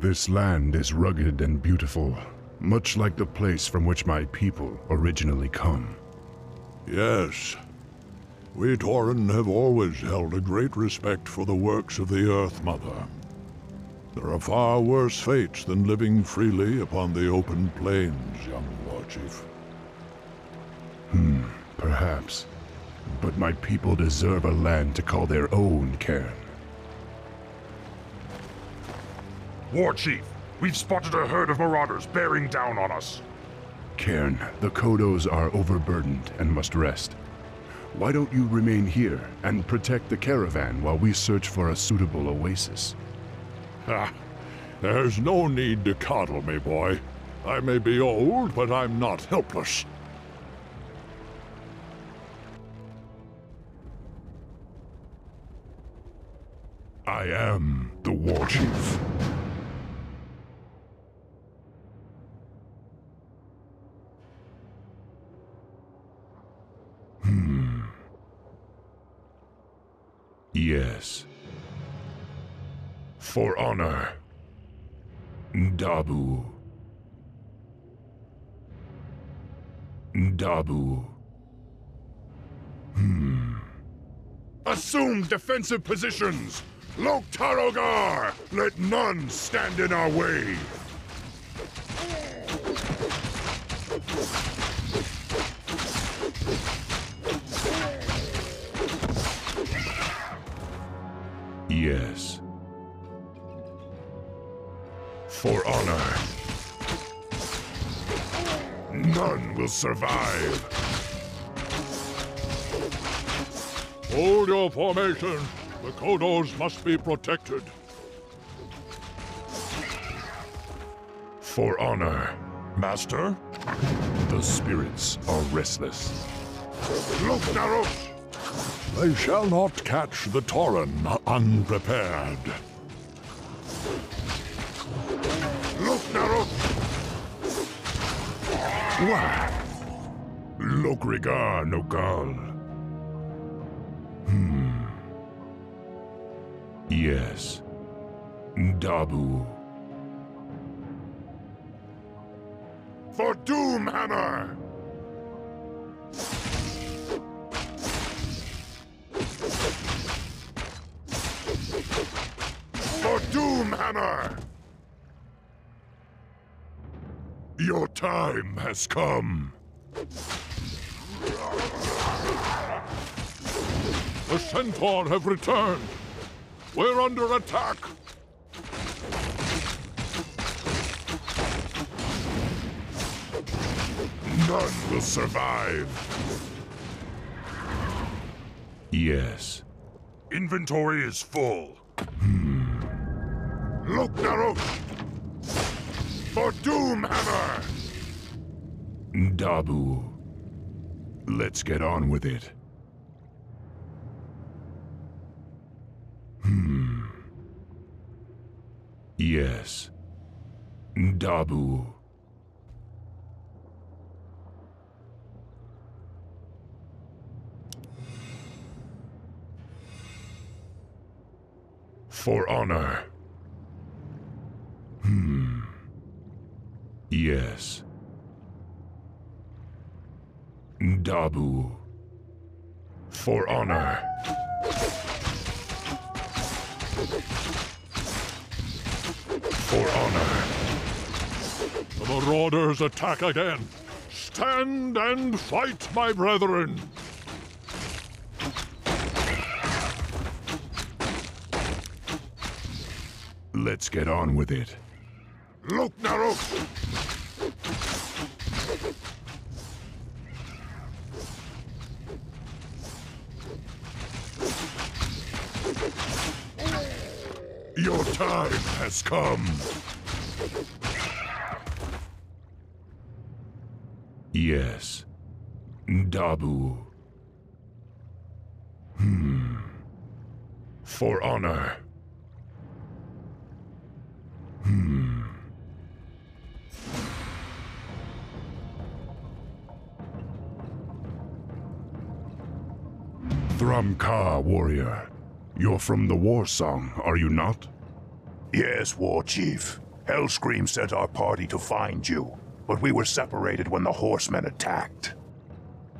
This land is rugged and beautiful, much like the place from which my people originally come. Yes. We Tauren have always held a great respect for the works of the Earth Mother. There are far worse fates than living freely upon the open plains, young War Chief. Hmm, perhaps. But my people deserve a land to call their own, Cairn. War Chief, we've spotted a herd of marauders bearing down on us. Cairn, the Kodos are overburdened and must rest. Why don't you remain here and protect the caravan while we search for a suitable oasis? Ah, There's no need to coddle me, boy. I may be old, but I'm not helpless. I am the War Chief. For honor. Dabu. Dabu. Hmm. Assume defensive positions! Lok'tar ogar! Let none stand in our way! For honor. None will survive. Hold your formation. The Kodos must be protected. For honor. Master? The spirits are restless. Look, Naros! They shall not catch the Tauren unprepared. Wah! Lokrigar Nogal. Hmm. Yes. Dabu. For Doomhammer! Time has come. The Centaur have returned. We're under attack. None will survive. Yes. Inventory is full. Hmm. Look, Naros! For Doomhammer! Dabu. Let's get on with it. Hmm. Yes. Dabu. For honor. Hmm. Yes. Dabu. For honor. For honor. The Marauders attack again. Stand and fight, my brethren. Let's get on with it. Look, Naros! Your time has come. Yes. Dabu. Hmm. For honor. Throm-Ka, warrior. You're from the Warsong, are you not? Yes, War Chief. Hellscream sent our party to find you, but we were separated when the horsemen attacked.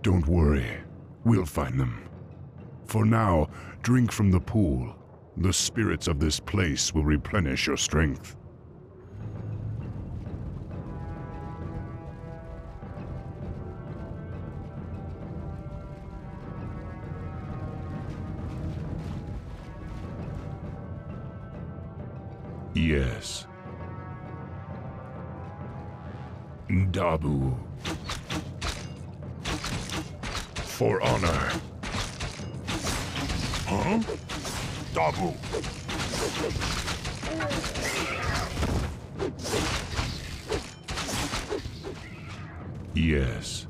Don't worry. We'll find them. For now, drink from the pool. The spirits of this place will replenish your strength. Dabu. For honor. Huh? Dabu. Yes.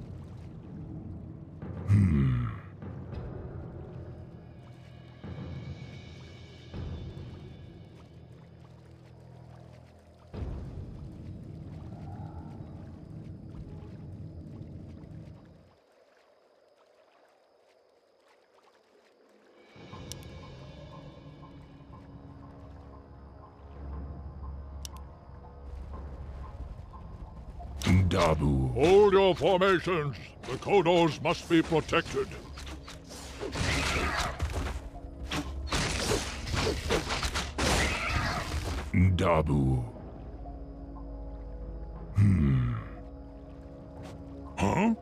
Dabu. Hold your formations. The Kodos must be protected. Dabu. Hmm. Huh?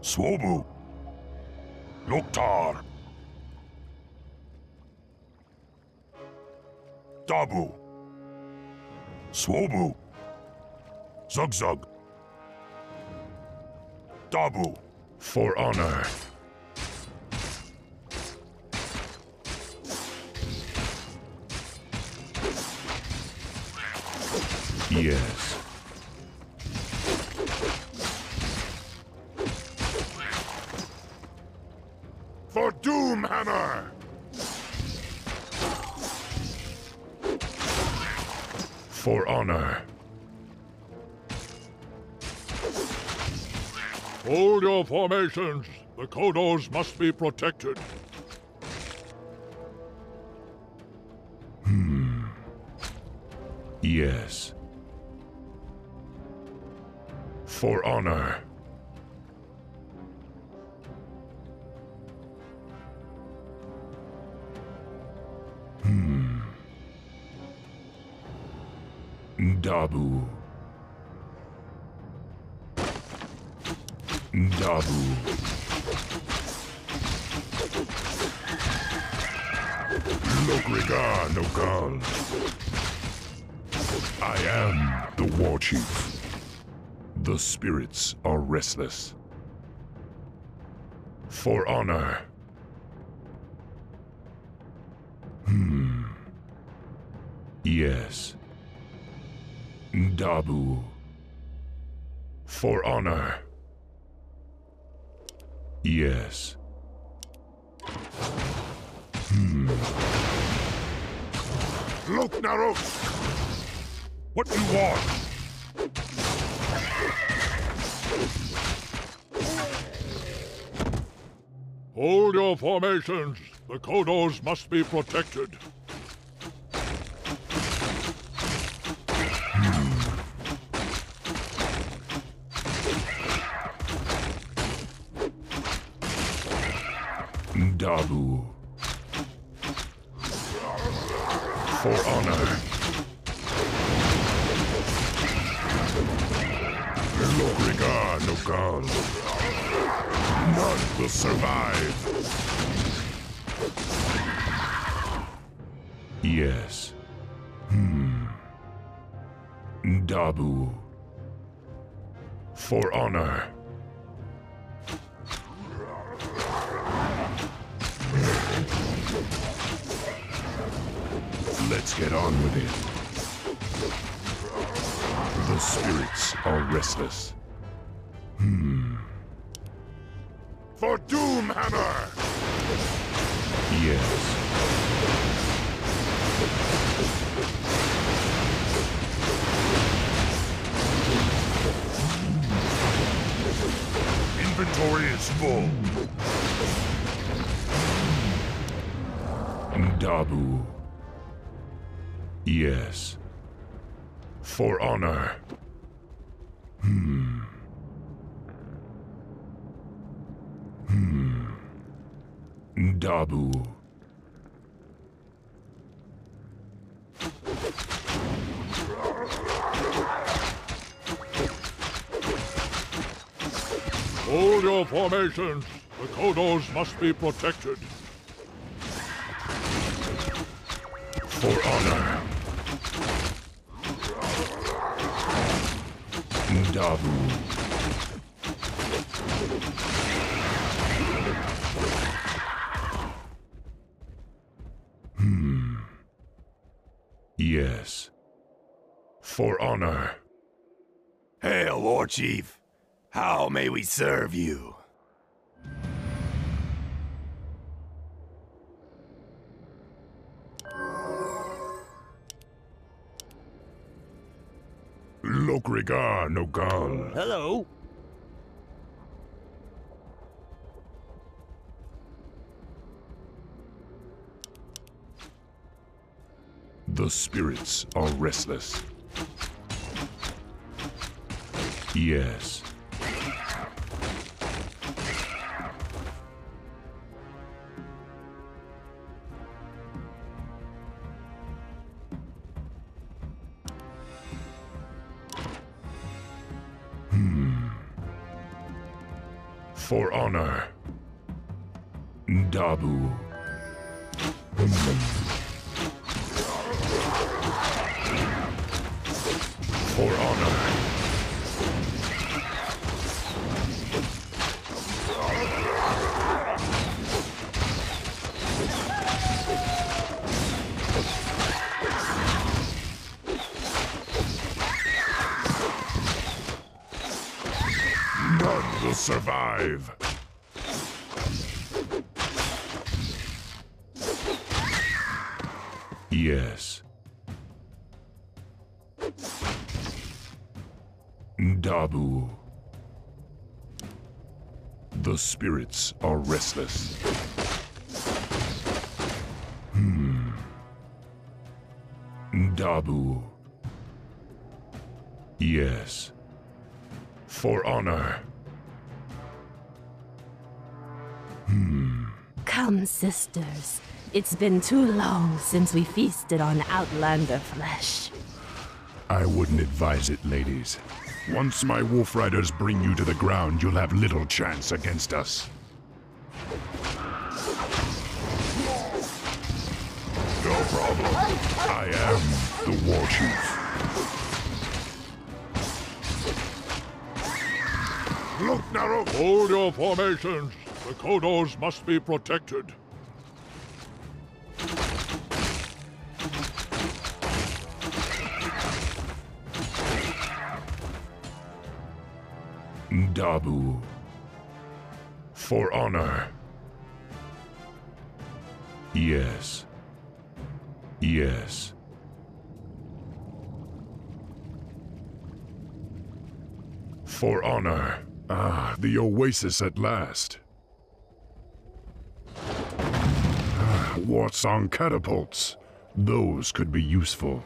Swobu. Loktar. Dabu. Swobu. Zugzug. Dabu. For honor. Yes. For Doomhammer! For honor. Hold your formations. The Kodos must be protected. Hmm. Yes. For honor. Hmm. Dabu. Dabu. Lokrigar Nokal. I am the war chief. The spirits are restless. For honor. Hmm. Yes. Dabu. For honor. Yes. Hmm. Look, Narok! What do you want? Hold your formations. The Kodos must be protected. For honor. Lokrigar Nokal. None will survive. Yes. Hmm. Dabu. For honor. Let's get on with it. The spirits are restless. Hmm. For Doomhammer! Yes. Inventory is full. Dabu. Yes. For honor. Hmm. Hmm. Dabu. Hold your formations. The Kodos must be protected. For honor. Dabu. Hmm. Yes. For honor. Hail, War Chief. How may we serve you? Lokrigar Nogal. Hello. The spirits are restless. Yes. For honor. Dabu. Will survive. Yes. Dabu. The spirits are restless. Hmm. Dabu. Yes. For honor. Come, sisters. It's been too long since we feasted on Outlander flesh. I wouldn't advise it, ladies. Once my wolf riders bring you to the ground, you'll have little chance against us. No problem. I am the war chief. Look, Narrow. Hold your formations. The Kodos must be protected. Dabu. For honor. Yes. Yes. For honor. Ah, the oasis at last. On catapults? Those could be useful.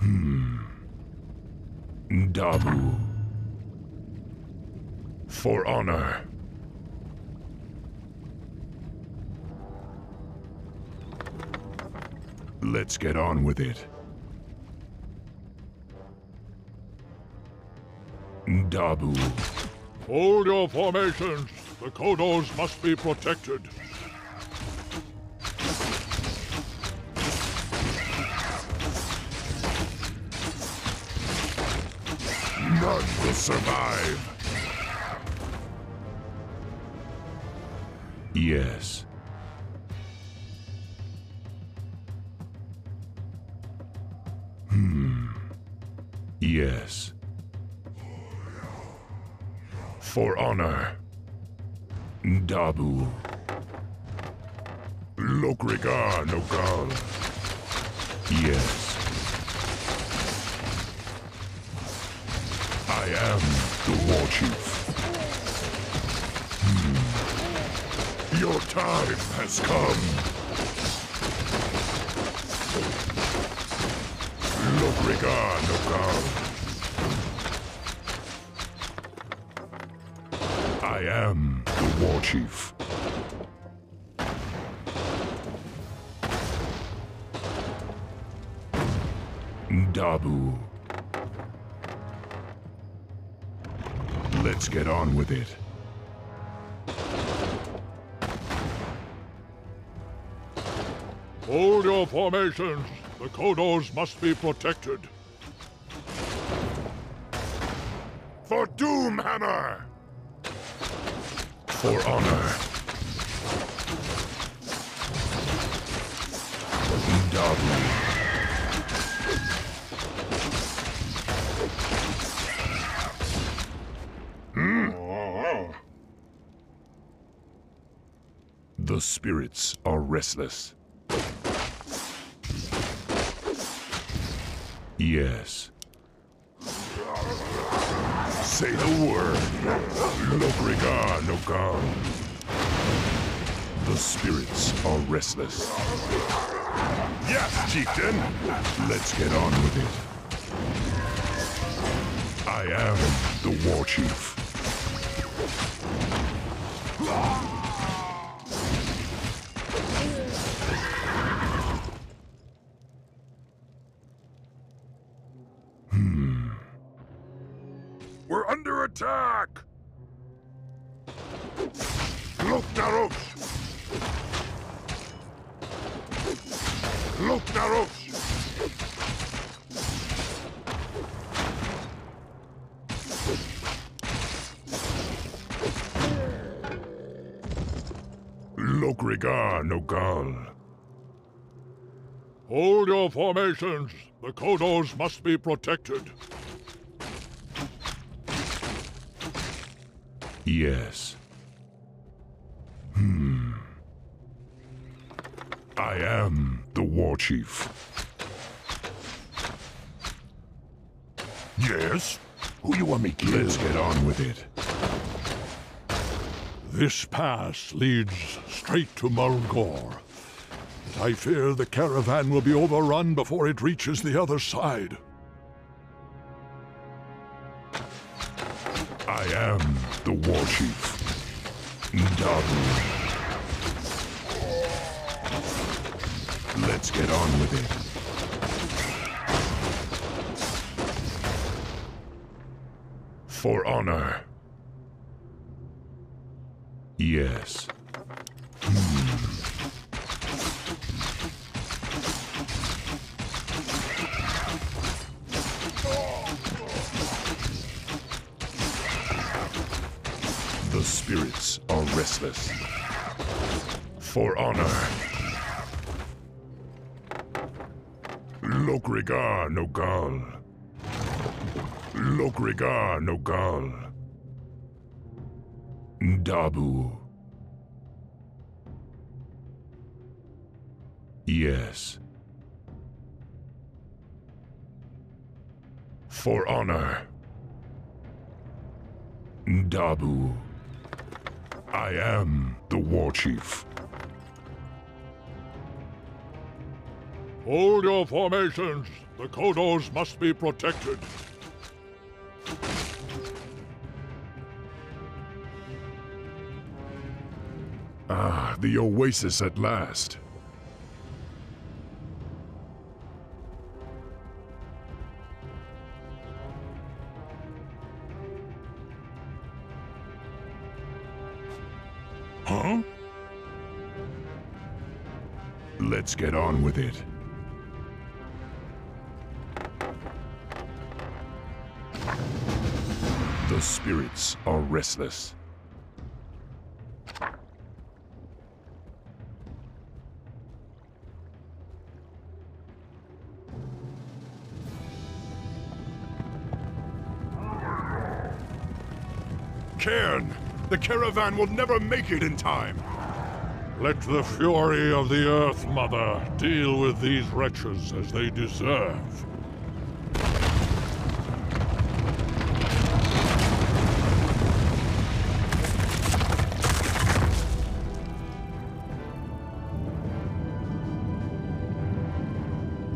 Hmm. Dabu. For honor. Let's get on with it. Dabu. Hold your formations. The Kodos must be protected. None will survive. Yes. Yes. For honor. Dabu. Lokrigar Nogal. Yes. I am the war chief. Hmm. Your time has come. Lokrigar Nogal. I am the war chief. Dabu. Let's get on with it. Hold your formations. The Kodos must be protected. For Doomhammer! For honor. Dabu. Hmm. The spirits are restless. Yes. Say the word. Lokrigar Nogal. The spirits are restless. Yes, chieftain! Let's get on with it. I am the war chief. Attack! Look, Naros! Look, Naros! Lokrigar Nogal. Hold your formations. The Kodos must be protected. Yes. Hmm. I am the war chief. Yes? Who you want me killed? Let's get on with it. This pass leads straight to Mulgore. But I fear the caravan will be overrun before it reaches the other side. I am chief. Ndabu. Let's get on with it. For honor. Yes. Restless. For honor. Lokrigar Nogal. Lokrigar Nogal. Dabu. Yes. For honor. Dabu. I am the war chief. Hold your formations. The Kodos must be protected. Ah, the oasis at last. With it. The spirits are restless. Cairn! The caravan will never make it in time! Let the fury of the Earth Mother deal with these wretches as they deserve.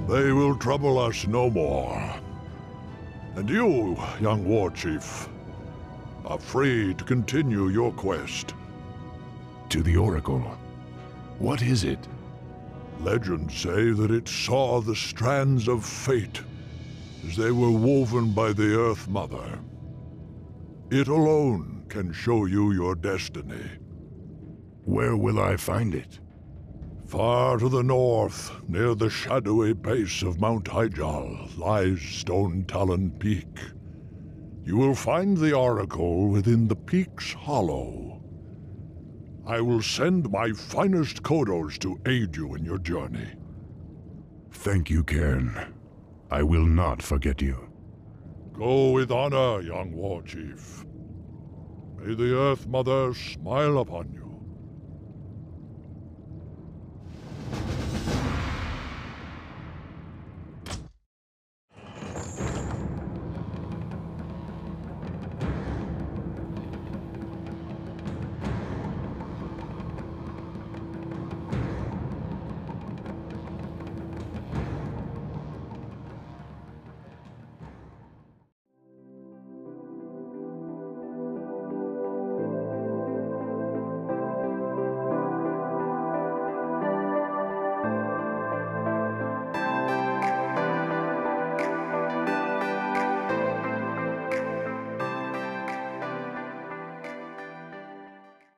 They will trouble us no more. And you, young war chief, are free to continue your quest. To the Oracle. What is it? Legends say that it saw the strands of fate as they were woven by the Earth Mother. It alone can show you your destiny. Where will I find it? Far to the north, near the shadowy base of Mount Hyjal, lies Stonetalon Peak. You will find the Oracle within the peak's hollow. I will send my finest Kodos to aid you in your journey. Thank you, Cairn. I will not forget you. Go with honor, young war chief. May the Earth Mother smile upon you.